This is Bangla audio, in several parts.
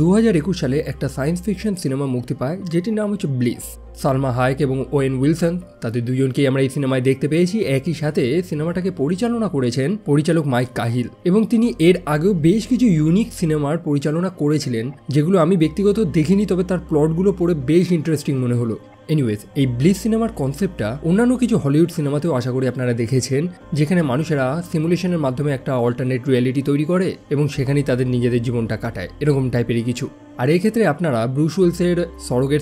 দু হাজার একুশ সালে একটা সায়েন্স ফিকশন সিনেমা মুক্তি পায়, যেটির নাম হচ্ছে ব্লিস। সালমা হায়ক এবং ওয়েন উইলসন, তাদের দুজনকেই আমরা এই সিনেমায় দেখতে পেয়েছি। একই সাথে সিনেমাটাকে পরিচালনা করেছেন পরিচালক মাইক কাহিল এবং তিনি এর আগেও বেশ কিছু ইউনিক সিনেমার পরিচালনা করেছিলেন, যেগুলো আমি ব্যক্তিগত দেখিনি, তবে তার প্লটগুলো পড়ে বেশ ইন্টারেস্টিং মনে হলো। এনিওয়েজ এই ব্লিস সিনেমার কনসেপ্টটা অন্যান্য কিছু হলিউড সিনেমাতেও আশা করি আপনারা দেখেছেন, যেখানে মানুষেরা সিমুলেশনের মাধ্যমে একটা অল্টারনেট রিয়ালিটি তৈরি করে এবং সেখানেই তাদের নিজেদের জীবনটা কাটায়, এরকম টাইপেরই কিছু। আর এই ক্ষেত্রে আপনারা ব্রুস উইলসের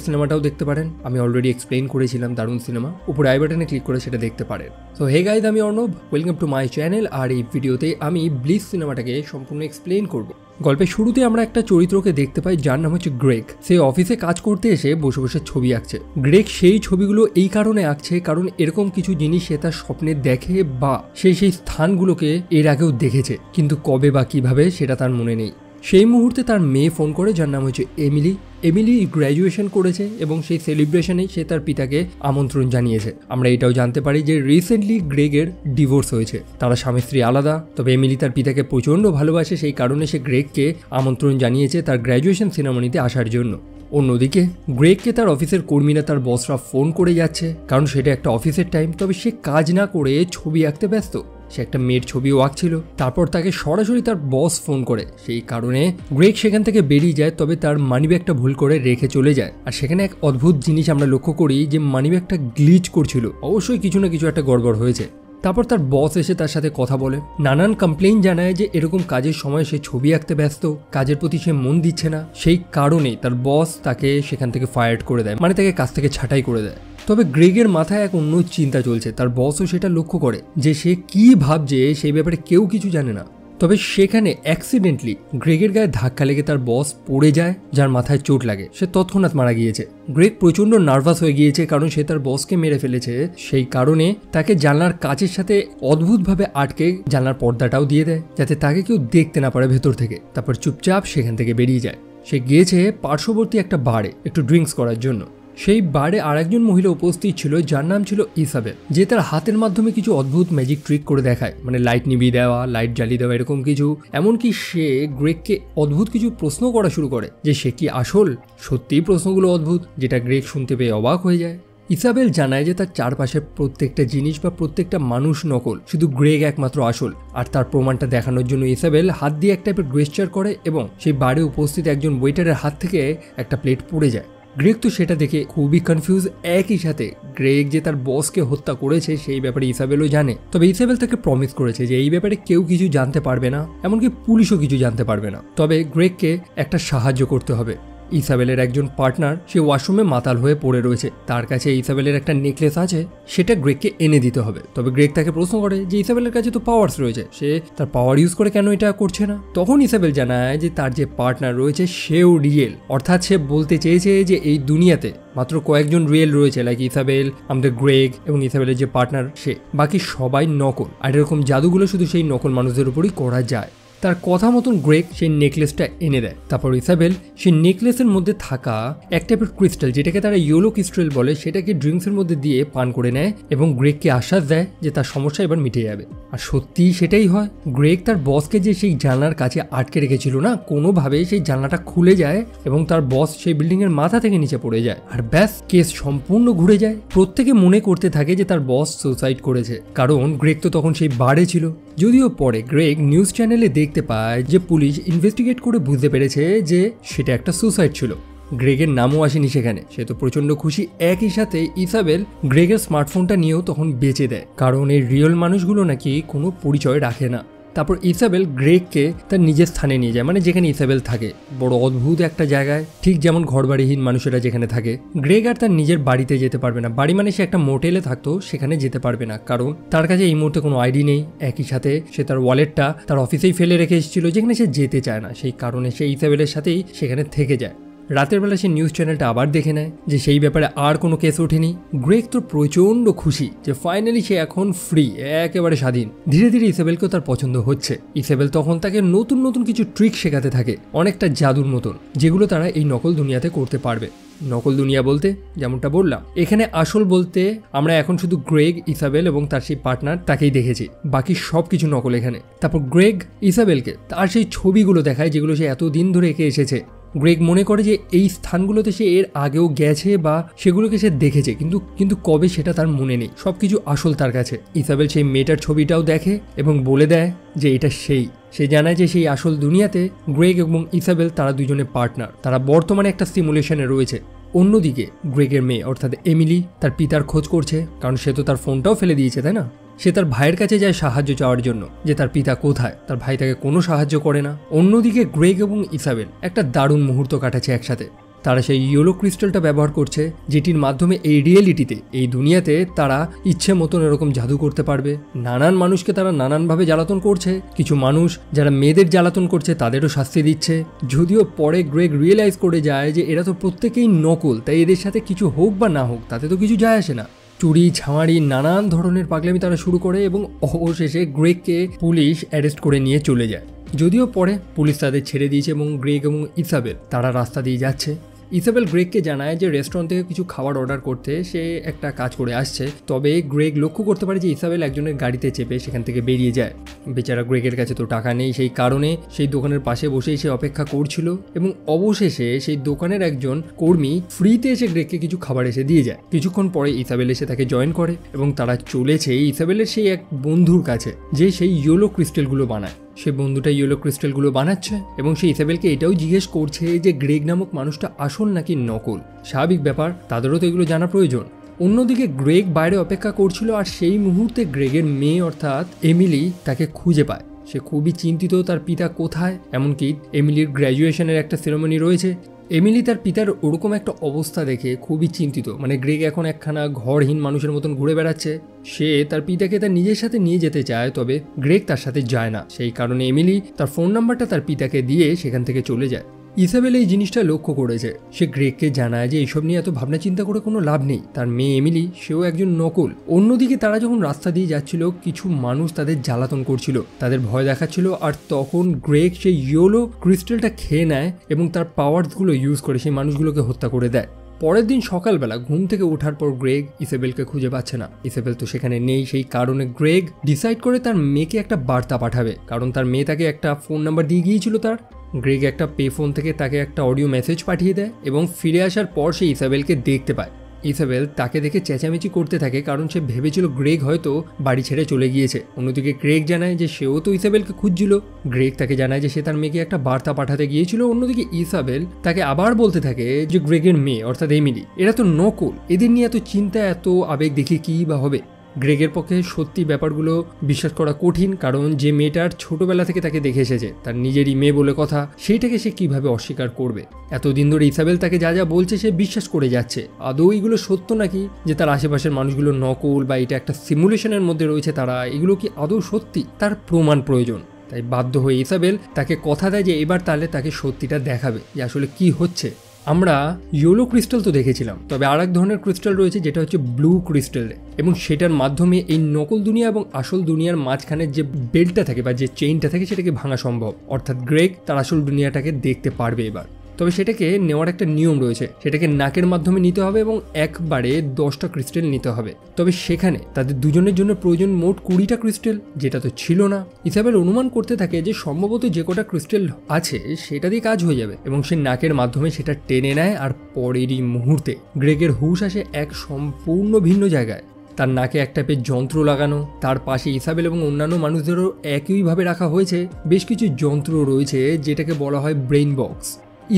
সিনেমাটাও দেখতে পারেন। আমি অলরেডি এক্সপ্লেন করেছিলাম দারুণ সিনেমা উপরে আই বাটনে ক্লিক করে সেটা দেখতে পারেন। সো হে গাইজ আমি Arnab. Welcome to my channel আর এই ভিডিওতে আমি ব্লিস সিনেমাটাকে সম্পূর্ণ এক্সপ্লেন করব। গল্পের শুরুতে আমরা একটা চরিত্রকে দেখতে পাই, যার নাম হচ্ছে গ্রেক সে অফিসে কাজ করতে এসে বসে বসে ছবি আঁকছে। গ্রেক সেই ছবিগুলো এই কারণে আঁকছে কারণ এরকম কিছু জিনিস সে তার স্বপ্নে দেখে বা সে সেই স্থানগুলোকে এর আগেও দেখেছে। কিন্তু কবে বা কীভাবে সেটা তার মনে নেই। সেই মুহূর্তে তার মেয়ে ফোন করে, যার নাম হয়েছে এমিলি। এমিলি গ্র্যাজুয়েশন করেছে এবং সেই সেলিব্রেশনে সে তার পিতাকে আমন্ত্রণ জানিয়েছে। আমরা এটাও জানতে পারি যে রিসেন্টলি গ্রেগের ডিভোর্স হয়েছে। তারা স্বামী স্ত্রী আলাদা, তবে এমিলি তার পিতাকে প্রচণ্ড ভালোবাসে, সেই কারণে সে গ্রেগকে আমন্ত্রণ জানিয়েছে তার গ্র্যাজুয়েশন সিনেমনিতে আসার জন্য। অন্যদিকে, গ্রেগকে তার অফিসের কর্মীরা তার বসরা ফোন করে যাচ্ছে, কারণ সেটা একটা অফিসের টাইম তবে সে কাজ না করে ছবি আঁকতে ব্যস্ত। সে একটা মেয়ের ছবিও আঁকছিল। তারপর তাকে সরাসরি তার বস ফোন করে। সেই কারণে গ্রেক সেখান থেকে বেরিয়ে যায়, তবে তার মানিব্যাগটা ভুল করে রেখে চলে যায়। আর সেখানে এক অদ্ভুত জিনিস আমরা লক্ষ্য করি যে মানিব্যাগটা গ্লিচ করছিল। অবশ্যই কিছু না কিছু একটা গড়বড় হয়েছে। তারপর তার বস এসে তার সাথে কথা বলে। নানান কমপ্লেন জানায় যে এরকম কাজের সময় সে ছবি আঁকতে ব্যস্ত, কাজের প্রতি সে মন দিচ্ছে না। সেই কারণে তার বস তাকে সেখান থেকে ফায়ার্ড করে দেয় মানে তাকে কাজ থেকে ছাঁটাই করে দেয়। তবে গ্রেগের মাথায় এক অন্য চিন্তা চলছে, তার বসও সেটা লক্ষ্য করে যে সে কি ভাবছে সেই ব্যাপারে কেউ কিছু জানে না। তবে সেখানে অ্যাক্সিডেন্টলি গ্রেগের গায়ে ধাক্কা লেগে তার বস পড়ে যায়, যার মাথায় চোট লাগে। সে তৎক্ষণাৎ মারা গিয়েছে। গ্রেগ প্রচণ্ড নার্ভাস হয়ে গিয়েছে, কারণ সে তার বসকে মেরে ফেলেছে। সেই কারণে তাকে জানলার কাচের সাথে অদ্ভুতভাবে আটকে জানলার পর্দাটাও দিয়ে দেয়, যাতে তাকে কেউ দেখতে না পারে ভেতর থেকে। তারপর চুপচাপ সেখান থেকে বেরিয়ে যায়। সে গিয়েছে পার্শ্ববর্তী একটা বারে একটু ড্রিঙ্কস করার জন্য। সেই বারে আরেকজন মহিলা উপস্থিত ছিল, যার নাম ছিল ইসাবেল। যে তার হাতের মাধ্যমে কিছু অদ্ভুত ম্যাজিক ট্রিক করে দেখায়। মানে লাইট নিভিয়ে দেওয়া লাইট জ্বালিয়ে দেওয়া, এরকম কিছু। এমনকি সে গ্রেককে অদ্ভুত কিছু প্রশ্ন করা শুরু করে, যে সে কি আসল? সত্যিই প্রশ্নগুলো অদ্ভুত, যেটা গ্রেক শুনতে পেয়ে অবাক হয়ে যায়। ইসাবেল জানায় যে তার চারপাশের প্রত্যেকটা জিনিস বা প্রত্যেকটা মানুষ নকল, শুধু গ্রেগ একমাত্র আসল। আর তার প্রমাণটা দেখানোর জন্য ইসাবেল হাত দিয়ে এক টাইপের গেস্টার করে এবং সেই বারে উপস্থিত একজন ওয়েটারের হাত থেকে একটা প্লেট পড়ে যায়। গ্রেগ তো সেটা দেখে খুবই কনফিউজ একই সাথে গ্রেগ যে তার বসকে হত্যা করেছে সেই ব্যাপারে ইসাবেলও জানে। তবে ইসাবেল তাকে প্রমিস করেছে যে এই ব্যাপারে কেউ কিছু জানতে পারবে না, এমনকি পুলিশও কিছু জানতে পারবে না। তবে গ্রেগকে একটা সাহায্য করতে হবে। ইসাবেলের একজন পার্টনার সে ওয়াশরুমে মাতাল হয়ে পড়ে রয়েছে। তার কাছে ইসাবেলের একটা নেকলেস আছে, সেটা গ্রেগকে এনে দিতে হবে। তবে গ্রেক তাকে প্রশ্ন করে যে ইসাবেলের কাছে তো পাওয়ার্স রয়েছে, সে তার পাওয়ার ইউজ করে কেন এটা করছে না? তখন ইসাবেল জানায় যে তার যে পার্টনার রয়েছে সেও রিয়েল অর্থাৎ সে বলতে চেয়েছে যে এই দুনিয়াতে মাত্র কয়েকজন রিয়েল রয়েছে লাইক ইসাবেল, আমাদের গ্রেগ এবং ইসাবেলের যে পার্টনার সে। বাকি সবাই নকল। আর এরকম জাদুগুলো শুধু সেই নকল মানুষদের উপরই করা যায়। তার কথা মতন গ্রেক সেই নেকলেসটা এনে দেয়। তারপর ইসাবেল সেই নেকলেসের মধ্যে থাকা এক টাইপের ক্রিস্টাল, যেটাকে তারা ইয়েলো ক্রিস্টাল বলে, সেটাকে ড্রিঙ্কসের মধ্যে দিয়ে পান করে নেয় এবং গ্রেককে আশ্বাস দেয় যে তার সমস্যা এবার মিটে যাবে। আর সত্যি সেটাই হয়, গ্রেক তার বসকে যে সেই জানলার কাছে আটকে রেখেছিল না কোনোভাবে সেই জানলাটা খুলে যায় এবং তার বস সেই বিল্ডিংয়ের মাথা থেকে নিচে পড়ে যায়। আর ব্যাস, কেস সম্পূর্ণ ঘুরে যায়। প্রত্যেকে মনে করতে থাকে যে তার বস সুসাইড করেছে, কারণ গ্রেক তো তখন সেই বারে ছিল। যদিও পরে গ্রেগ নিউজ চ্যানেলে দেখতে পায় যে পুলিশ ইনভেস্টিগেট করে বুঝতে পেরেছে যে সেটা একটা সুসাইড ছিল। গ্রেগের নামও আসেনি সেখানে। সে তো প্রচণ্ড খুশি। একই সাথে ইসাবেল গ্রেগের স্মার্টফোনটা নিয়েও তখন বেঁচে দেয়। কারণ এই রিয়েল মানুষগুলো নাকি কোনো পরিচয় রাখে না। তারপর ইসাবেল গ্রেগকে তার নিজের স্থানে নিয়ে যায় মানে যেখানে ইসাবেল থাকে। বড় অদ্ভুত একটা জায়গায়, ঠিক যেমন ঘরবাড়িহীন মানুষেরা যেখানে থাকে। গ্রেগ আর তার নিজের বাড়িতে যেতে পারবে না। বাড়ি মানে সে একটা মোটেলে থাকতো, সেখানে যেতে পারবে না। কারণ তার কাছে এই মুহূর্তে কোনো আইডি নেই। একই সাথে সে তার ওয়ালেটটা তার অফিসেই ফেলে রেখে এসেছিল, যেখানে সে যেতে চায় না। সেই কারণে সে ইসাবেলের সাথেই সেখানে থেকে যায়। রাতের বেলা সে নিউজ চ্যানেলটা আবার দেখে নেয় যে সেই ব্যাপারে আর কোনো কেস ওঠেনি। গ্রেক তো প্রচণ্ড খুশি যে ফাইনালি সে এখন ফ্রি একেবারে স্বাধীন। ধীরে ধীরে ইসেবেলকেও তার পছন্দ হচ্ছে। ইসেবেল তখন তাকে নতুন নতুন কিছু ট্রিক শেখাতে থাকে, অনেকটা জাদুর মতন, যেগুলো তারা এই নকল দুনিয়াতে করতে পারবে। নকল দুনিয়া বলতে, যেমনটা বললাম, এখানে আসল বলতে আমরা এখন শুধু গ্রেগ, ইসাবেল এবং তার সেই পার্টনার তাকেই দেখেছি। বাকি সব কিছু নকল এখানে। তারপর গ্রেগ, ইসাবেলকে তার সেই ছবিগুলো দেখায় যেগুলো সে এতদিন ধরে এঁকে এসেছে। গ্রেগ মনে করে যে এই স্থানগুলোতে সে এর আগেও গেছে বা সেগুলোকে সে দেখেছে, কিন্তু কিন্তু কবে সেটা তার মনে নেই। সবকিছু আসল তার কাছে। ইসাবেল সেই মেয়েটার ছবিটাও দেখে এবং বলে দেয় যে এটা সেই। সে জানায় যে সেই আসল দুনিয়াতে গ্রেগ এবং ইসাবেল তারা দুজনে পার্টনার। তারা বর্তমানে একটা সিমুলেশনে রয়েছে। অন্যদিকে গ্রেগের মেয়ে, অর্থাৎ এমিলি, তার পিতার খোঁজ করছে, কারণ সে তো তার ফোনটাও ফেলে দিয়েছে, তাই না? সে তার ভাইয়ের কাছে যায় সাহায্য চাওয়ার জন্য যে তার পিতা কোথায়? তার ভাই তাকে কোনো সাহায্য করে না। অন্যদিকে গ্রেগ এবং ইসাবেল একটা দারুণ মুহূর্ত কাটাচ্ছে একসাথে। তারা সেই ইয়েলো ক্রিস্টালটা ব্যবহার করছে, যেটির মাধ্যমে এই রিয়েলিটিতে, এই দুনিয়াতে তারা ইচ্ছে মতন এরকম জাদু করতে পারবে। নানান মানুষকে তারা নানানভাবে জ্বালাতন করছে। কিছু মানুষ যারা মেয়েদের জ্বালাতন করছে, তাদেরও শাস্তি দিচ্ছে। যদিও পরে গ্রেগ রিয়েলাইজ করে যায় যে এরা তো প্রত্যেকেই নকল, তাই এদের সাথে কিছু হোক বা না হোক, তাতে তো কিছু যায় আসে না। চুরি ঝামারি নানান ধরনের পাগলামি তারা শুরু করে এবং অবশেষে গ্রেককে পুলিশ অ্যারেস্ট করে নিয়ে চলে যায়। যদিও পরে পুলিশ তাদের ছেড়ে দিয়েছে এবং গ্রেক এবং ইসাবেল তারা রাস্তা দিয়ে যাচ্ছে। ইসাবেল গ্রেগকে জানায় যে রেস্টুরেন্ট থেকে কিছু খাবার অর্ডার করতে সে একটা কাজ করে আসছে। তবে গ্রেগ লক্ষ্য করতে পারে যে ইসাবেল একজনের গাড়িতে চেপে সেখান থেকে বেরিয়ে যায়। বেচারা গ্রেগের কাছে তো টাকা নেই, সেই কারণে সেই দোকানের পাশে বসেই সে অপেক্ষা করছিল এবং অবশেষে সেই দোকানের একজন কর্মী ফ্রিতে এসে গ্রেগকে কিছু খাবার এসে দিয়ে যায়। কিছুক্ষণ পরে ইসাবেল এসে তাকে জয়েন করে এবং তারা চলেছে ইসাবেলের সেই এক বন্ধুর কাছে, যে সেই ইয়েলো ক্রিস্টেলগুলো বানায়। সে বন্ধুটা ইয়েলো ক্রিস্টালগুলো বানাচ্ছে এবং সে ইসাবেলকে এটাও জিজ্ঞেস করছে যে গ্রেগ নামক মানুষটা আসল নাকি নকল? স্বাভাবিক ব্যাপার, তাদেরও তো এগুলো জানা প্রয়োজন। অন্যদিকে গ্রেগ বাইরে অপেক্ষা করছিল আর সেই মুহূর্তে গ্রেগের মেয়ে অর্থাৎ এমিলি তাকে খুঁজে পায়। সে খুবই চিন্তিত, তার পিতা কোথায়? এমনকি এমিলির গ্র্যাজুয়েশনের একটা সেরেমনি রয়েছে। এমিলি তার পিতার ওরকম একটা অবস্থা দেখে খুবই চিন্তিত। মানে গ্রেগ এখন একখানা ঘরহীন মানুষের মতন ঘুরে বেড়াচ্ছে। সে তার পিতাকে তার নিজের সাথে নিয়ে যেতে চায়, তবে গ্রেগ তার সাথে যায় না। সেই কারণে এমিলি তার ফোন নাম্বারটা তার পিতাকে দিয়ে সেখান থেকে চলে যায়। ইসাবেল এই জিনিসটা লক্ষ্য করেছে। সে গ্রেগকে জানায় যে এইসব নিয়ে এত ভাবনা চিন্তা করে কোনো লাভ নেই। তার মেয়ে এমিলি, সেও একজন নকল। অন্যদিকে তারা যখন রাস্তা দিয়ে যাচ্ছিল, কিছু মানুষ তাদের জ্বালাতন করছিল। তাদের ভয় দেখাচ্ছিল আর তখন গ্রেগ সেই ইয়োলো ক্রিস্টালটা খেয়ে নেয় এবং তার পাওয়ারসগুলো ইউজ করে সেই মানুষগুলোকে হত্যা করে দেয়। পরের দিন সকালবেলা ঘুম থেকে ওঠার পর গ্রেগ ইসেবেলকে খুঁজে পাচ্ছে না। ইসেবেল তো সেখানে নেই, সেই কারণে গ্রেগ ডিসাইড করে তার মেয়েকে একটা বার্তা পাঠাবে। কারণ তার মেয়ে তাকে একটা ফোন নাম্বার দিয়ে গিয়েছিল তার। গ্রেগ একটা পে ফোন থেকে তাকে একটা অডিও মেসেজ পাঠিয়ে দেয় এবং ফিরে আসার পর সে ইসাবেলকে দেখতে পায়। ইসাবেল তাকে দেখে চেঁচামেচি করতে থাকে কারণ সে ভেবেছিল গ্রেগ হয়তো বাড়ি ছেড়ে চলে গিয়েছে। অন্যদিকে গ্রেগ জানায় যে সেও তো ইসাবেলকে খুঁজছিল। গ্রেগ তাকে জানায় যে সে তার মেয়েকে একটা বার্তা পাঠাতে গিয়েছিল। অন্যদিকে ইসাবেল তাকে আবার বলতে থাকে যে গ্রেগের মেয়ে, অর্থাৎ এমিলি, এরা তো নকল। এদের নিয়ে এত চিন্তা, এত আবেগ দেখে কী বা হবে? গ্রেগের পক্ষে সত্যি ব্যাপারগুলো বিশ্বাস করা কঠিন, কারণ যে মেয়েটার ছোটবেলা থেকে তাকে দেখে এসেছে, তার নিজেরই মেয়ে বলে কথা সেইটাকে সে কীভাবে অস্বীকার করবে? এতদিন ধরে ইসাবেল তাকে যা যা বলছে সে বিশ্বাস করে যাচ্ছে। আদৌ এইগুলো সত্য নাকি যে তার আশেপাশের মানুষগুলো নকল বা এটা একটা সিমুলেশনের মধ্যে রয়েছে তারা, এগুলো কি আদৌ সত্যি? তার প্রমাণ প্রয়োজন। তাই বাধ্য হয়ে ইসাবেল তাকে কথা দেয় যে এবার তাহলে তাকে সত্যিটা দেখাবে যে আসলে কি হচ্ছে। আমরা ইয়েলো ক্রিস্টাল তো দেখেছিলাম, তবে আর এক ধরনের ক্রিস্টাল রয়েছে যেটা হচ্ছে ব্লু ক্রিস্টাল এবং সেটার মাধ্যমে এই নকল দুনিয়া এবং আসল দুনিয়ার মাঝখানের যে বেল্টটা থাকে বা যে চেইনটা থাকে সেটাকে ভাঙা সম্ভব। অর্থাৎ গ্রেক তার আসল দুনিয়াটাকে দেখতে পারবে এবার। তবে সেটাকে নেওয়ার একটা নিয়ম রয়েছে। সেটাকে নাকের মাধ্যমে নিতে হবে এবং একবারে দশটা ক্রিস্টেল নিতে হবে। তবে সেখানে তাদের দুজনের জন্য প্রয়োজন মোট কুড়িটা ক্রিস্টেল, যেটা তো ছিল না। ইসাবেল অনুমান করতে থাকে যে সম্ভবত যে কটা ক্রিস্টেল আছে, সেটা দিয়ে কাজ হয়ে যাবে এবং সে নাকের মাধ্যমে সেটা টেনে নেয় আর পরেরই মুহূর্তে গ্রেগের হুশ আসে এক সম্পূর্ণ ভিন্ন জায়গায়। তার নাকে এক টাইপের যন্ত্র লাগানো, তার পাশে ইসাবেল এবং অন্যান্য মানুষদেরও একইভাবে রাখা হয়েছে। বেশ কিছু যন্ত্র রয়েছে, যেটাকে বলা হয় ব্রেইন বক্স।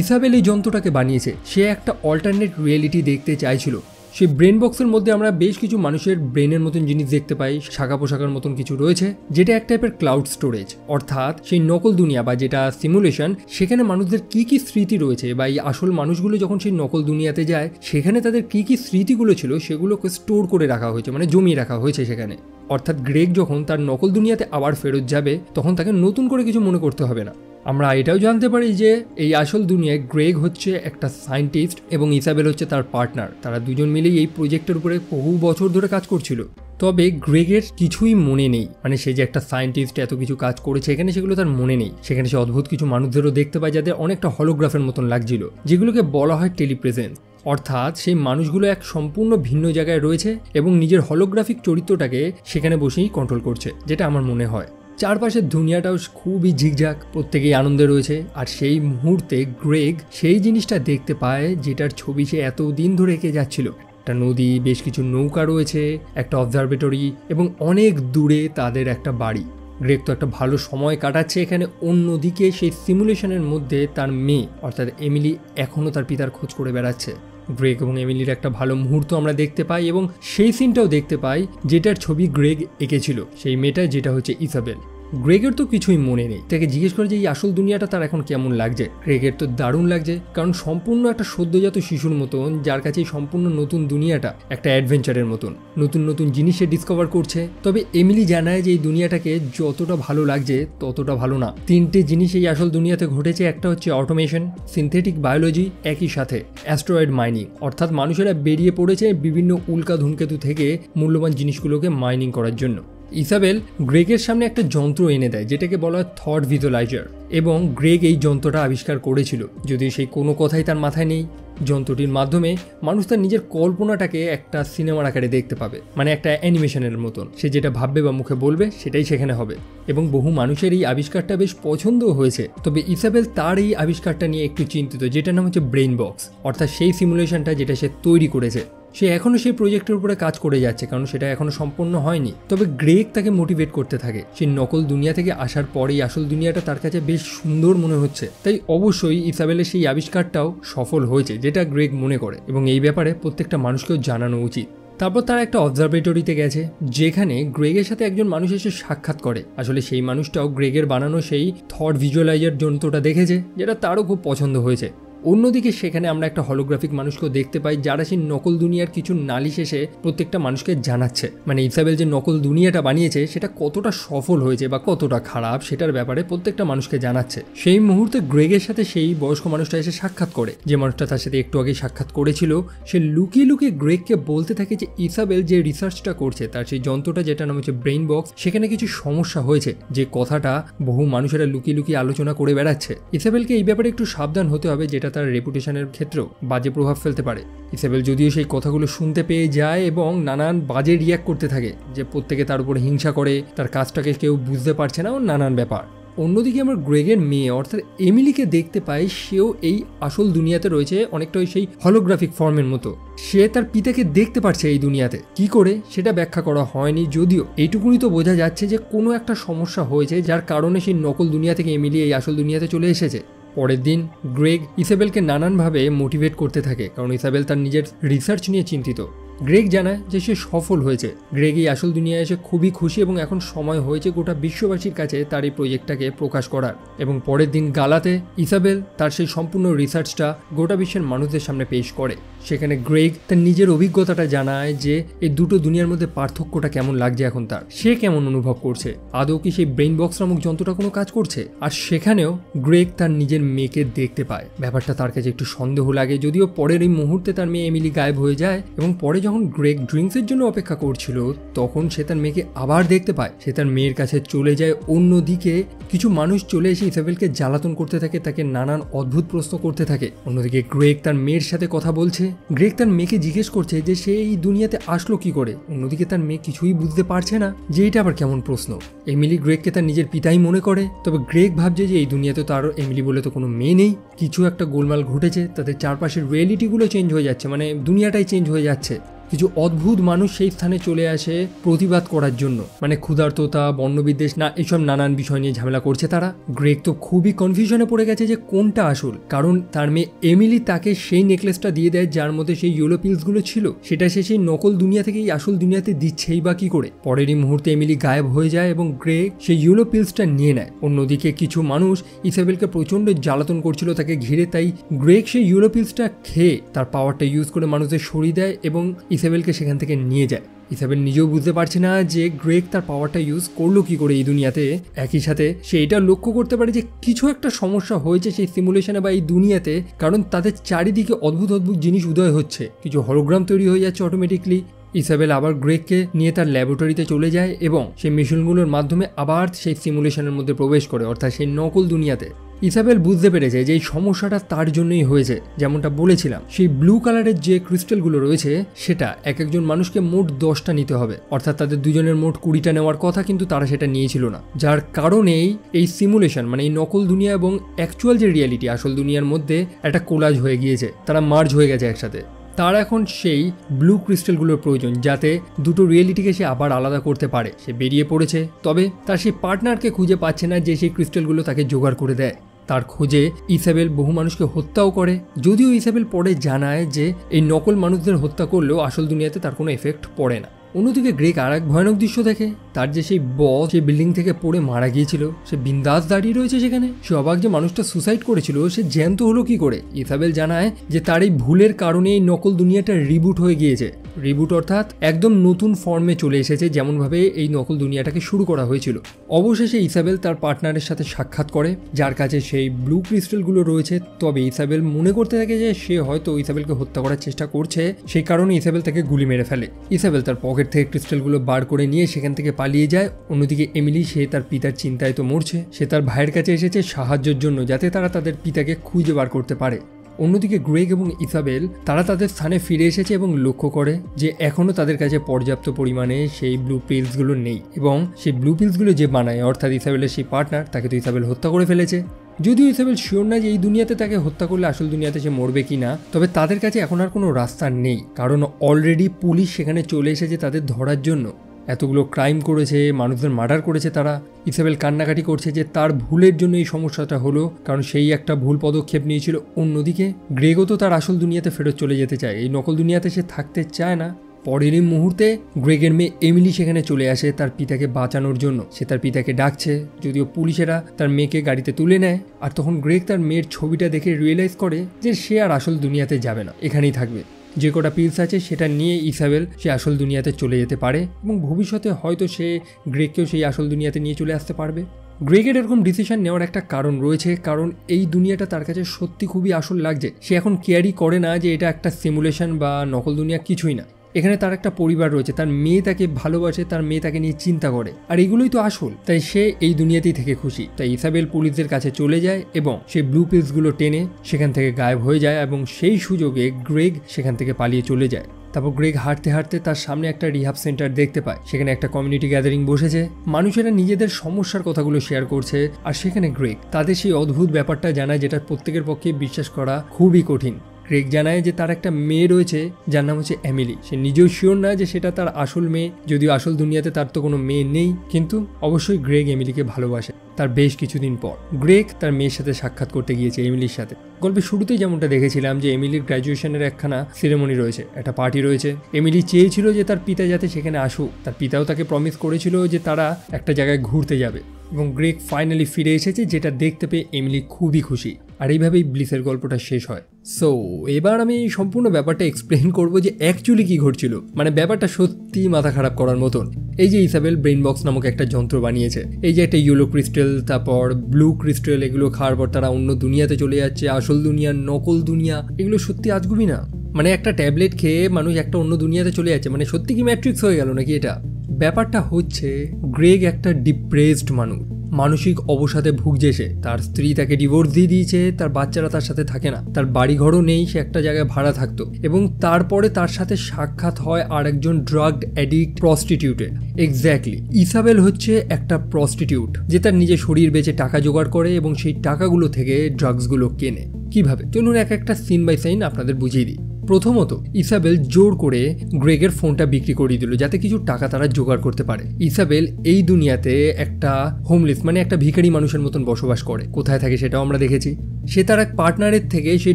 ইসাবেল এই যন্ত্রটাকে বানিয়েছে। সে একটা অল্টারনেট রিয়েলিটি দেখতে চাইছিল। সেই ব্রেন বক্সের মধ্যে আমরা বেশ কিছু মানুষের ব্রেনের মতন জিনিস দেখতে পাই, শাখা পোশাকার মতন কিছু রয়েছে, যেটা এক টাইপের ক্লাউড স্টোরেজ অর্থাৎ সেই নকল দুনিয়া বা যেটা সিমুলেশন সেখানে মানুষদের কি কি স্মৃতি রয়েছে বা এই আসল মানুষগুলো যখন সেই নকল দুনিয়াতে যায়, সেখানে তাদের কি কি স্মৃতিগুলো ছিল, সেগুলোকে স্টোর করে রাখা হয়েছে মানে জমিয়ে রাখা হয়েছে সেখানে। অর্থাৎ গ্রেগ যখন তার নকল দুনিয়াতে আবার ফেরত যাবে, তখন তাকে নতুন করে কিছু মনে করতে হবে না। আমরা এটাও জানতে পারি যে এই আসল দুনিয়ায় গ্রেগ হচ্ছে একটা সায়েন্টিস্ট এবং ইসাবেল হচ্ছে তার পার্টনার। তারা দুজন মিলেই এই প্রজেক্টের উপরে বহু বছর ধরে কাজ করছিল। তবে গ্রেগের কিছুই মনে নেই। মানে সে যে একটা সায়েন্টিস্ট, এত কিছু কাজ করেছে এখানে, সেগুলো তার মনে নেই। সেখানে সে অদ্ভুত কিছু মানুষদেরও দেখতে পায় যাদের অনেকটা হলোগ্রাফের মতন লাগছিল, যেগুলোকে বলা হয় টেলিপ্রেজেন্স অর্থাৎ সেই মানুষগুলো এক সম্পূর্ণ ভিন্ন জায়গায় রয়েছে এবং নিজের হলোগ্রাফিক চরিত্রটাকে সেখানে বসেই কন্ট্রোল করছে, যেটা আমার মনে হয়। চারপাশের দুনিয়াটাও খুবই ঝিকঝাক, প্রত্যেকেই আনন্দে রয়েছে। আর সেই মুহূর্তে গ্রেগ সেই জিনিসটা দেখতে পায় যেটার ছবি সে এতদিন ধরে এঁকে যাচ্ছিল। একটা নদী, বেশ কিছু নৌকা রয়েছে, একটা অবজারভেটরি এবং অনেক দূরে তাদের একটা বাড়ি। গ্রেগ তো একটা ভালো সময় কাটাচ্ছে এখানে। অন্যদিকে সেই সিমুলেশনের মধ্যে তার মেয়ে, অর্থাৎ এমিলি এখনও তার পিতার খোঁজ করে বেড়াচ্ছে। গ্রেগ এবং এমিলির একটা ভালো মুহূর্ত আমরা দেখতে পাই এবং সেই সিনটাও দেখতে পাই যেটার ছবি গ্রেগ এঁকেছিল, সেই মেয়েটা যেটা হচ্ছে ইসাবেল। গ্রেগের তো কিছুই মনে নেই। তাকে জিজ্ঞেস করে যে এই আসল দুনিয়াটা তার এখন কেমন লাগছে? গ্রেগের তো দারুণ লাগছে, কারণ সম্পূর্ণ একটা সদ্যজাত শিশুর মতন, যার কাছে এই সম্পূর্ণ নতুন দুনিয়াটা একটা অ্যাডভেঞ্চারের মতন। নতুন নতুন জিনিসে ডিসকভার করছে। তবে এমিলি জানায় যে এই দুনিয়াটাকে যতটা ভালো লাগছে, ততটা ভালো না। তিনটে জিনিস এই আসল দুনিয়াতে ঘটেছে, একটা হচ্ছে অটোমেশন সিনথেটিক বায়োলজি একই সাথে অ্যাস্ট্রয়েড মাইনিং অর্থাৎ মানুষেরা বেরিয়ে পড়েছে বিভিন্ন উল্কা ধূমকেতু থেকে মূল্যবান জিনিসগুলোকে মাইনিং করার জন্য। ইসাবেল গ্রেগের সামনে একটা যন্ত্র এনে দেয়, যেটাকে বলা হয় থট ভিজুয়ালাইজার এবং গ্রেগ এই যন্ত্রটা আবিষ্কার করেছিল যদি সেই কোনো কথাই তার মাথায় নেই। যন্ত্রটির মাধ্যমে মানুষ তার নিজের কল্পনাটাকে একটা সিনেমার আকারে দেখতে পাবে মানে একটা অ্যানিমেশনের মতন। সে যেটা ভাববে বা মুখে বলবে, সেটাই সেখানে হবে। এবং বহু মানুষের এই আবিষ্কারটা বেশ পছন্দও হয়েছে। তবে ইসাবেল তার এই আবিষ্কারটা নিয়ে একটু চিন্তিত, যেটার নাম হচ্ছে ব্রেইন বক্স, অর্থাৎ সেই সিমুলেশনটা যেটা সে তৈরি করেছে। সে এখনও সেই প্রজেক্টের উপরে কাজ করে যাচ্ছে, কারণ সেটা এখনও সম্পূর্ণ হয়নি। তবে গ্রেক তাকে মোটিভেট করতে থাকে। সেই নকল দুনিয়া থেকে আসার পরেই আসল দুনিয়াটা তার কাছে বেশ সুন্দর মনে হচ্ছে। তাই অবশ্যই ইসাবেলের সেই আবিষ্কারটাও সফল হয়েছে, যেটা গ্রেগ মনে করে। এবং এই ব্যাপারে প্রত্যেকটা মানুষকেও জানানো উচিত। তারপর তারা একটা অবজারভেটরিতে গেছে, যেখানে গ্রেগের সাথে একজন মানুষ এসে সাক্ষাৎ করে। আসলে সেই মানুষটাও গ্রেগের বানানো সেই থট ভিজুয়ালাইজার যন্ত্রটা দেখেছে, যেটা তারও খুব পছন্দ হয়েছে। অন্যদিকে সেখানে আমরা একটা হলোগ্রাফিক মানুষকেও দেখতে পাই, যারা সেই নকল দুনিয়ার কিছু নালিশ এসে প্রত্যেকটা মানুষকে জানাচ্ছে। মানে ইসাবেল যে নকল দুনিয়াটা বানিয়েছে, সেটা কতটা সফল হয়েছে বা কতটা খারাপ, সেটার ব্যাপারে প্রত্যেকটা মানুষকে জানাচ্ছে। সেই মুহূর্তে গ্রেগের সাথে সেই বয়স্ক মানুষটা এসে সাক্ষাৎ করে। যে মানুষটা তার সাথে একটু আগে সাক্ষাৎ করেছিল, সে লুকিয়ে লুকিয়ে গ্রেগকে বলতে থাকে যে, ইসাবেল যে রিসার্চটা করছে, তার সেই যন্ত্রটা যেটা নাম হচ্ছে ব্রেইন বক্স সেখানে কিছু সমস্যা হয়েছে। যে কথাটা বহু মানুষেরা লুকিয়ে লুকিয়ে আলোচনা করে বেড়াচ্ছে। ইসাবেলকে এই ব্যাপারে একটু সাবধান হতে হবে, যেটা তার রেপুটেশনের ক্ষেত্রেও বাজে প্রভাব ফেলতে পারে। ইসাবেল যদিও সেই কথাগুলো শুনতে পেয়ে যায় এবং নানান বাজে রিয়াক্ট করতে থাকে যে প্রত্যেকে তার উপরে হিংসা করে, তার কাজটাকে কেউ বুঝতে পারছে না ও নানান ব্যাপার। অন্যদিকে আমার গ্রেগের মেয়ে, অর্থাৎ এমিলিকে দেখতে পাই সেও এই আসল দুনিয়াতে রয়েছে অনেকটা সেই হলোগ্রাফিক ফর্মের মতো। সে তার পিতাকে দেখতে পারছে এই দুনিয়াতে। কি করে? সেটা ব্যাখ্যা করা হয়নি, যদিও এইটুকুনি তো বোঝা যাচ্ছে যে কোনো একটা সমস্যা হয়েছে যার কারণে সেই নকল দুনিয়া থেকে এমিলি এই আসল দুনিয়াতে চলে এসেছে। পরের দিন গ্রেগ ইসাবেলকে নানানভাবে মোটিভেট করতে থাকে, কারণ ইসাবেল তার নিজের রিসার্চ নিয়ে চিন্তিত। গ্রেগ জানায় যে সে সফল হয়েছে। গ্রেগ এই আসল দুনিয়ায় এসে খুবই খুশি এবং এখন সময় হয়েছে গোটা বিশ্ববাসীর কাছে তার এই প্রজেক্টটাকে প্রকাশ করার। এবং পরের দিন গালাতে ইসাবেল তার সেই সম্পূর্ণ রিসার্চটা গোটা বিশ্বের মানুষদের সামনে পেশ করে। সেখানে গ্রেগ তার নিজের অভিজ্ঞতাটা জানায় যে এই দুটো দুনিয়ার মধ্যে পার্থক্যটা কেমন লাগছে এখন তার। সে কেমন অনুভব করছে? আদৌ কি সেই ব্রেইন বক্স নামক যন্ত্রটা কোনো কাজ করছে? আর সেখানেও গ্রেগ তার নিজের মেয়েকে দেখতে পায়। ব্যাপারটা তার কাছে একটু সন্দেহ লাগে, যদিও পরের এই মুহূর্তে তার মেয়ে এমিলি গায়েব হয়ে যায় এবং পরে যখন গ্রেগ ড্রিঙ্কসের জন্য অপেক্ষা করছিল, তখন সে তার মেয়েকে আবার দেখতে পায়। সে তার মেয়ের কাছে চলে যায়, অন্যদিকে কিছু মানুষ চলে এসে ইসাবেলকে জ্বালাতন করতে থাকে, তাকে নানান অদ্ভুত প্রশ্ন করতে থাকে। অন্যদিকে গ্রেগ তার মেয়ের সাথে কথা বলছে। গ্রেগ তার মেয়েকে জিজ্ঞেস করছে যে, সে এই দুনিয়াতে আসলো কি করে? অন্যদিকে তার মেয়ে কিছুই বুঝতে পারছে না যে এটা আবার কেমন প্রশ্ন? এমিলি গ্রেগকে তার নিজের পিতাই মনে করে। তবে গ্রেগ ভাবছে যে, এই দুনিয়াতে তার এমিলি বলে তো কোনো মেয়ে নেই। কিছু একটা গোলমাল ঘটেছে, তাদের চারপাশের রিয়েলিটিগুলো চেঞ্জ হয়ে যাচ্ছে মানে দুনিয়াটাই চেঞ্জ হয়ে যাচ্ছে। কিছু অদ্ভুত মানুষ সেই স্থানে চলে আসে প্রতিবাদ করার জন্য। মানে ক্ষুধার্ততা, বর্ণবিদ্বেষ, না, এসব নানান বিষয় নিয়ে ঝামেলা করছে তারা। গ্রেক তো খুবই কনফিউশনে পড়ে গেছে যে কোনটা আসল। কারণ তার মেয়ে এমিলি তাকে সেই নেকলেসটা দিয়ে দেয় যার মধ্যে সেই ইউলো পিলসগুলো ছিল। সেটা সে সেই নকল দুনিয়া থেকেই আসল দুনিয়াতে দিচ্ছেই বা কি করে। পরেরই মুহূর্তে এমিলি গায়েব হয়ে যায় এবং গ্রেক সেই ইউলো পিলসটা নিয়ে নেয়। অন্যদিকে কিছু মানুষ ইসাবেলকে প্রচণ্ড জ্বালাতন করছিল তাকে ঘিরে, তাই গ্রেক সেই ইউলো পিলসটা খেয়ে তার পাওয়ারটা ইউজ করে মানুষদের সরিয়ে দেয় এবং ইসাবেলকে সেখান থেকে নিয়ে যায়। ইসাবেল নিজেও বুঝতে পারছে না যে গ্রেক তার পাওয়ারটা ইউজ করল কি করে এই দুনিয়াতে। একই সাথে সে এটা লক্ষ্য করতে পারে যে কিছু একটা সমস্যা হয়েছে সেই সিমুলেশনে বা এই দুনিয়াতে, কারণ তাদের চারিদিকে অদ্ভুত অদ্ভুত জিনিস উদয় হচ্ছে। কিছু হলোগ্রাম তৈরি হয়ে যাচ্ছে অটোমেটিকলি ইসাবেল আবার গ্রেককে নিয়ে তার ল্যাবরেটরিতে চলে যায় এবং সেই মেশিনগুলোর মাধ্যমে আবার সেই সিমুলেশনের মধ্যে প্রবেশ করে, অর্থাৎ সেই নকল দুনিয়াতে। ইসাবেল বুঝতে পেরেছে যে এই সমস্যাটা তার জন্যই হয়েছে, যেমনটা বলেছিলাম। সেই ব্লু কালারের যে ক্রিস্টালগুলো রয়েছে, সেটা এক একজন মানুষকে মোট দশটা নিতে হবে। অর্থাৎ তাদের দুজনের মোট কুড়িটা নেওয়ার কথা কিন্তু তারা সেটা নিয়েছিল না। যার কারণেই এই সিমুলেশন মানে এই নকল দুনিয়া এবং অ্যাকচুয়াল যে রিয়ালিটি আসল দুনিয়ার মধ্যে একটা কোলাজ হয়ে গিয়েছে। তারা মার্জ হয়ে গেছে একসাথে। তার এখন সেই ব্লু ক্রিস্টালগুলোর প্রয়োজন, যাতে দুটো রিয়েলিটিকে সে আবার আলাদা করতে পারে। সে বেরিয়ে পড়েছে, তবে তার সেই পার্টনারকে খুঁজে পাচ্ছে না যে সেই ক্রিস্টালগুলো তাকে জোগাড় করে দেয়। তার খোঁজে ইসাবেল বহু মানুষকে হত্যাও করে। যদিও ইসাবেল পরে জানায় যে, এই নকল মানুষদের হত্যা করলেও আসল দুনিয়াতে তার কোনো এফেক্ট পড়ে না। অন্যদিকে গ্রেক আর এক ভয়ানক দৃশ্য দেখে, তার যে সেই বস সেই বিল্ডিং থেকে পড়ে মারা গিয়েছিল। সে বিন্দাস দাঁড়িয়ে রয়েছে সেখানে। সে অবাক যে মানুষটা সুসাইড করেছিল, সে জ্যান্ত হলো কি করে? ইসাবেল জানায় যে তার এই ভুলের কারণে এই নকল দুনিয়াটা রিবুট হয়ে গিয়েছে। রিবুট অর্থাৎ একদম নতুন ফর্মে চলে এসেছে যেমনভাবে এই নকল দুনিয়াটাকে শুরু করা হয়েছিল। অবশেষে ইসাবেল তার পার্টনারের সাথে সাক্ষাৎ করে, যার কাছে সেই ব্লু ক্রিস্টালগুলো রয়েছে। তবে ইসাবেল মনে করতে থাকে যে সে হয়তো ইসাবেলকে হত্যা করার চেষ্টা করছে, সেই কারণে ইসাবেল তাকে গুলি মেরে ফেলে। ইসাবেল তার পকেট থেকে ক্রিস্টালগুলো বার করে নিয়ে সেখান থেকে পালিয়ে যায়। অন্যদিকে এমিলি, সে তার পিতার চিন্তায় তো মরছে। সে তার ভাইয়ের কাছে এসেছে সাহায্যের জন্য যাতে তারা তাদের পিতাকে খুঁজে বার করতে পারে। অন্যদিকে গ্রেগ এবং ইসাবেল, তারা তাদের স্থানে ফিরে এসেছে এবং লক্ষ্য করে যে এখনও তাদের কাছে পর্যাপ্ত পরিমাণে সেই ব্লু পিলসগুলো নেই এবং সেই ব্লু পিলসগুলো যে বানায়, অর্থাৎ ইসাবেলের সেই পার্টনার তাকে তো ইসাবেল হত্যা করে ফেলেছে। যদিও ইসাবেল শিওর না যে এই দুনিয়াতে তাকে হত্যা করলে আসল দুনিয়াতে সে মরবে কি না, তবে তাদের কাছে এখন আর কোনো রাস্তা নেই, কারণ অলরেডি পুলিশ সেখানে চলে এসেছে তাদের ধরার জন্য। এতগুলো ক্রাইম করেছে, মানুষদের মার্ডার করেছে তারা। ইসাবেল কান্নাকাটি করছে যে তার ভুলের জন্য এই সমস্যাটা হলো, কারণ সেই একটা ভুল পদক্ষেপ নিয়েছিল অন্যদিকে। গ্রেগো তো তার আসল দুনিয়াতে ফেরত চলে যেতে চায়, এই নকল দুনিয়াতে সে থাকতে চায় না। পরেরই মুহূর্তে গ্রেগের মেয়ে এমিলি সেখানে চলে আসে তার পিতাকে বাঁচানোর জন্য। সে তার পিতাকে ডাকছে, যদিও পুলিশেরা তার মেয়েকে গাড়িতে তুলে নেয়। আর তখন গ্রেগ তার মেয়ের ছবিটা দেখে রিয়েলাইজ করে যে সে আর আসল দুনিয়াতে যাবে না, এখানেই থাকবে। যে কটা পিলস আছে সেটা নিয়ে ইসাবেল সে আসল দুনিয়াতে চলে যেতে পারে এবং ভবিষ্যতে হয়তো সে গ্রেগকেও সেই আসল দুনিয়াতে নিয়ে চলে আসতে পারবে। গ্রেগের এরকম ডিসিশন নেওয়ার একটা কারণ রয়েছে, কারণ এই দুনিয়াটা তার কাছে সত্যি খুবই আসল লাগছে। সে এখন কেয়ারই করে না যে এটা একটা সিমুলেশন বা নকল দুনিয়া কিছুই না। এখানে তার একটা পরিবার রয়েছে, তার মেয়ে তাকে ভালোবাসে, তার মেয়ে তাকে নিয়ে চিন্তা করে। আর এগুলোই তো আসল। তাই সে এই দুনিয়াতেই থেকে খুশি। তাই ইসাবেল পুলিশদের কাছে চলে যায় এবং সেই ব্লু পিলসগুলো টেনে সেখান থেকে গায়েব হয়ে যায় এবং সেই সুযোগে গ্রেগ সেখান থেকে পালিয়ে চলে যায়। তারপর গ্রেগ হাঁটতে হাঁটতে তার সামনে একটা রিহাব সেন্টার দেখতে পায়। সেখানে একটা কমিউনিটি গ্যাদারিং বসেছে। মানুষেরা নিজেদের সমস্যার কথাগুলো শেয়ার করছে আর সেখানে গ্রেগ তাদের সেই অদ্ভুত ব্যাপারটা জানায় যেটা প্রত্যেকের পক্ষে বিশ্বাস করা খুবই কঠিন। গ্রেগ জানায় যে তার একটা মেয়ে রয়েছে, যার নাম হচ্ছে অ্যামিলি সে নিজেও শিওর না যে সেটা তার আসল মেয়ে, যদিও আসল দুনিয়াতে তার তো কোনো মেয়ে নেই, কিন্তু অবশ্যই গ্রেগ এমিলিকে ভালোবাসে তার বেশ কিছুদিন পর। গ্রেগ তার মেয়ের সাথে সাক্ষাৎ করতে গিয়েছে এমিলির সাথে। গল্পের শুরুতেই যেমনটা দেখেছিলাম যে এমিলির গ্র্যাজুয়েশনের একখানা সেরেমনি রয়েছে, একটা পার্টি রয়েছে। এমিলি চেয়েছিল যে তার পিতা যাতে সেখানে আসুক, তার পিতাও তাকে প্রমিস করেছিল যে তারা একটা জায়গায় ঘুরতে যাবে। এবং গ্রেগ ফাইনালি ফিরে এসেছে, যেটা দেখতে পেয়ে এমিলি খুবই খুশি। আর এইভাবেই ব্লিসের গল্পটা শেষ হয়। সো এবার আমি সম্পূর্ণ ব্যাপারটা এক্সপ্লেন করব যে অ্যাকচুয়ালি কি ঘটছিল। মানে ব্যাপারটা সত্যি মাথা খারাপ করার মতন। এই যে ইসাবেল ব্রেন বক্স নামক একটা যন্ত্র বানিয়েছে। এই যে একটা ইয়েলো ক্রিস্টাল তারপর ব্লু ক্রিস্টাল এগুলো খাওয়ার পর তারা অন্য দুনিয়াতে চলে যাচ্ছে, আসল দুনিয়া, নকল দুনিয়া, এগুলো সত্যি আজগুবি না। মানে একটা ট্যাবলেট খেয়ে মানুষ একটা অন্য দুনিয়াতে চলে যাচ্ছে। মানে সত্যি কি ম্যাট্রিক্স হয়ে গেল নাকি এটা? ব্যাপারটা হচ্ছে গ্রেগ একটা ডিপ্রেসড মানুষ। মানসিক অবসাদে ভুগছে সে। তার স্ত্রী তাকে ডিভোর্স দিয়ে দিয়েছে, তার বাচ্চারা তার সাথে থাকে না। তার বাড়ি ঘরও নেই, সে একটা জায়গায় ভাড়া থাকতো। এবং তারপরে তার সাথে সাক্ষাৎ হয় আর একজন ড্রাগ অ্যাডিক্ট প্রস্টিটিউটের এক্স্যাক্টলি ইসাবেল হচ্ছে একটা প্রস্টিটিউট যে তার নিজের শরীর বেচে টাকা জোগাড় করে এবং সেই টাকাগুলো থেকে ড্রাগসগুলো কেনে। কীভাবে? চলুন এক একটা সিন বাই সাইন আপনাদের বুঝিয়ে দিই। প্রথমত ইসাবেল জোর করে গ্রেগের ফোনটা বিক্রি করিয়ে দিল, যাতে কিছু টাকা তারা জোগাড় করতে পারে। ইসাবেল এই দুনিয়াতে একটা হোমলেস মানে একটা ভিখারি মানুষের মতন বসবাস করে। কোথায় থাকে সেটাও আমরা দেখেছি। সে তার এক পার্টনারের থেকে সেই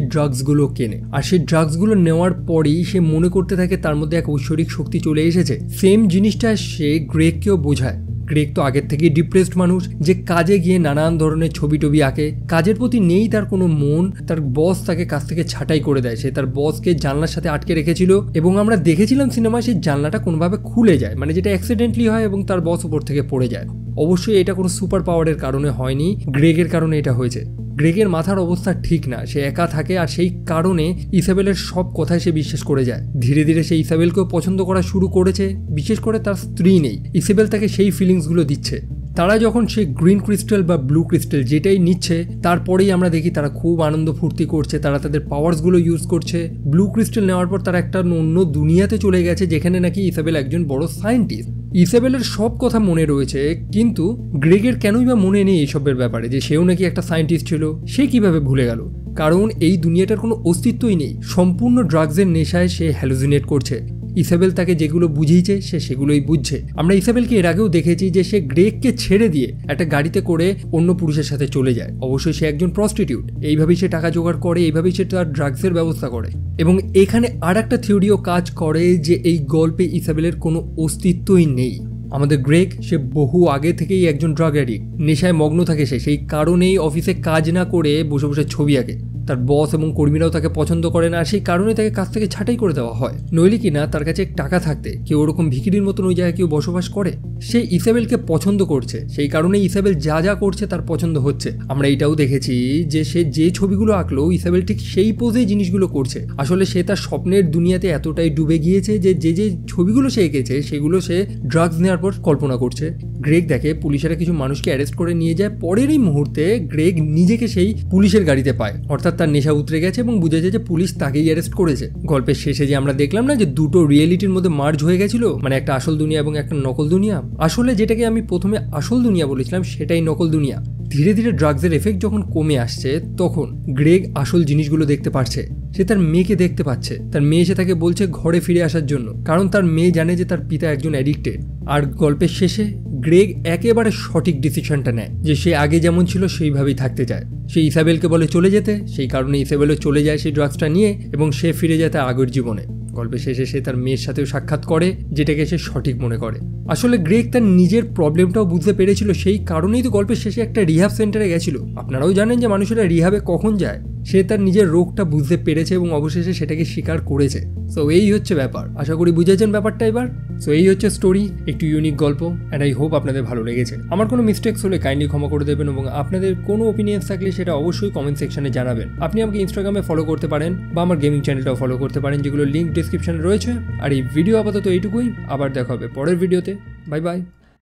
ড্রাগসগুলো কেনে। আর সেই ড্রাগসগুলো নেওয়ার পরেই সে মনে করতে থাকে তার মধ্যে এক ঐশ্বরিক শক্তি চলে এসেছে। সেম জিনিসটা সে গ্রেগকেও বোঝায়। গ্রেগ তো আগের থেকেই ডিপ্রেসড মানুষ, যে কাজে গিয়ে নানান ধরনের ছবি টবি আঁকে। কাজের প্রতি নেই তার কোনো মন, তার বস তাকে কাছ থেকে ছাঁটাই করে দেয়। সে তার বসকে জানলার সাথে আটকে রেখেছিল এবং আমরা দেখেছিলাম সিনেমায় সেই জানলাটা কোনোভাবে খুলে যায় মানে যেটা অ্যাক্সিডেন্টলি হয় এবং তার বস উপর থেকে পড়ে যায়। অবশ্যই এটা কোনো সুপার পাওয়ারের কারণে হয়নি, গ্রেগের কারণে এটা হয়েছে। গ্রেগের মাথার অবস্থা ঠিক না, সে একা থাকে আর সেই কারণে ইসাবেলের সব কথায় সে বিশ্বাস করে যায়। ধীরে ধীরে সে ইসাবেলকেও পছন্দ করা শুরু করেছে, বিশেষ করে তার স্ত্রী নেই। ইসাবেল তাকে সেই ফিলিংসগুলো দিচ্ছে। তারা যখন সে গ্রিন ক্রিস্টাল বা ব্লু ক্রিস্টাল যেটাই নিচ্ছে, তারপরেই আমরা দেখি তারা খুব আনন্দ ফুর্তি করছে, তারা তাদের পাওয়ার্সগুলো ইউজ করছে। ব্লু ক্রিস্টাল নেওয়ার পর তারা একটা অন্য দুনিয়াতে চলে গেছে, যেখানে নাকি ইসাবেল একজন বড় সায়েন্টিস্ট ইসাবেলের সব কথা মনে রয়েছে, কিন্তু গ্রেগের কেনই বা মনে নেই এইসবের ব্যাপারে, যে সেও নাকি একটা সায়েন্টিস্ট ছিল, সে কীভাবে ভুলে গেল? কারণ এই দুনিয়াটার কোনো অস্তিত্বই নেই। সম্পূর্ণ ড্রাগসের নেশায় সে হ্যালুজিনেট করছে। ইসাবেল তাকে যেগুলো বুঝিয়েছে, সে সেগুলোই বুঝছে। আমরা ইসাবেলকে এর আগেও দেখেছি যে সে গ্রেককে ছেড়ে দিয়ে একটা গাড়িতে করে অন্য পুরুষের সাথে চলে যায়। অবশ্যই সে একজন প্রস্টিটিউট এইভাবেই সে টাকা জোগাড় করে, এইভাবেই সে তার ড্রাগসের ব্যবস্থা করে। এবং এখানে আর একটা থিওরিও কাজ করে যে এই গল্পে ইসাবেলের কোনো অস্তিত্বই নেই। আমাদের গ্রেক, সে বহু আগে থেকেই একজন ড্রাগ অ্যাডিক্ট নেশায় মগ্ন থাকে সে, সেই কারণেই অফিসে কাজ না করে বসে বসে ছবি আঁকে। তার বস এবং কর্মীরাও তাকে পছন্দ করে না, আর সেই কারণে তাকে কাছ থেকে ছাঁটাই করে দেওয়া হয়। নইলে কিনা তার কাছে টাকা থাকতে, কেউ ওরকম ভিকিরির মতন ওই জায়গায় কেউ বসবাস করে? সে ইসাবেলকে পছন্দ করছে, সেই কারণে ইসাবেল যা যা করছে তার পছন্দ হচ্ছে। আমরা এটাও দেখেছি যে সে যে ছবিগুলো আঁকলো, ইসাবেল ঠিক সেই পোজেই জিনিসগুলো করছে। আসলে সে তার স্বপ্নের দুনিয়াতে এতটাই ডুবে গিয়েছে যে যে যে ছবিগুলো সে এঁকেছে, সেগুলো সে ড্রাগস নেওয়ার পর কল্পনা করছে। গ্রেগ দেখে পুলিশেরা কিছু মানুষকে অ্যারেস্ট করে নিয়ে যায়। পরেরই মুহূর্তে গ্রেগ নিজেকে সেই পুলিশের গাড়িতে পায়। অর্থাৎ তার নেশা উতরে গেছে এবং বুঝেছে যে পুলিশ তাকেই অ্যারেস্ট করেছে। গল্পের শেষে যে আমরা দেখলাম না যে দুটো রিয়েলিটির মধ্যে মার্জ হয়ে গেছিল? মানে একটা আসল দুনিয়া এবং একটা নকল দুনিয়া। আসলে যেটাকে আমি প্রথমে আসল দুনিয়া বলেছিলাম সেটাই নকল দুনিয়া। ধীরে ধীরে ড্রাগসের এফেক্ট যখন কমে আসছে, তখন গ্রেগ আসল জিনিসগুলো দেখতে পারছে। সে তার মেয়েকে দেখতে পাচ্ছে। তার মেয়ে এসে তাকে বলছে ঘরে ফিরে আসার জন্য। কারণ তার মেয়ে জানে যে তার পিতা একজন অ্যাডিক্টেড আর গল্পের শেষে গ্রেগ একেবারে সঠিক ডিসিশনটা নেয় যে সে আগে যেমন ছিল, সেইভাবেই থাকতে চায়। সে ইসাবেলকে বলে চলে যেতে, সেই কারণে ইসাবেলও চলে যায় সেই ড্রাগসটা নিয়ে এবং সে ফিরে যায় তার আগের জীবনে। গল্পের শেষে সে তার মেয়ের সাথেও সাক্ষাৎ করে, যেটাকে সে সঠিক মনে করে। আসলে গ্রেক তার নিজের প্রবলেমটাও বুঝতে পেরেছিল, সেই কারণেই তো গল্পের শেষে একটা রিহাব সেন্টারে গেছিল। আপনারাও জানেন যে মানুষেরা রিহাবে কখন যায়। সে তার নিজের রোগটা বুঝতে পেরেছে এবং অবশেষে সেটাকে স্বীকার করেছে। সো এই হচ্ছে ব্যাপার। আশা করি বুঝেছেন ব্যাপারটা এবার? সো এই হচ্ছে স্টোরি একটু ইউনিক গল্প অ্যান্ড আই হোপ আপনাদের ভালো লেগেছে। আমার কোনো মিস্টেক্স হলে কাইন্ডলি ক্ষমা করে দেবেন এবং আপনাদের কোনো ওপিনিয়ন্স থাকলে সেটা অবশ্যই কমেন্ট সেকশনে জানাবেন। আপনি আমাকে ইনস্টাগ্রামে ফলো করতে পারেন বা আমার গেমিং চ্যানেলটাও ফলো করতে পারেন যেগুলো লিঙ্ক ডিসক্রিপশনে রয়েছে। আর এই ভিডিও আপাতত এইটুকুই। আবার দেখা হবে পরের ভিডিওতে বাই বাই